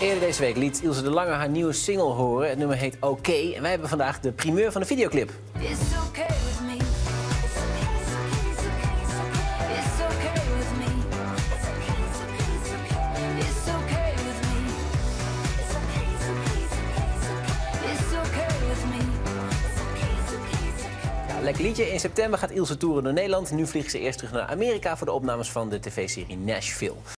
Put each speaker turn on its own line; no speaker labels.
Eerder deze week liet Ilse de Lange haar nieuwe single horen. Het nummer heet Oké. En wij hebben vandaag de primeur van de videoclip. Lekker liedje. In september gaat Ilse toeren door Nederland. Nu vliegen ze eerst terug naar Amerika voor de opnames van de tv-serie Nashville.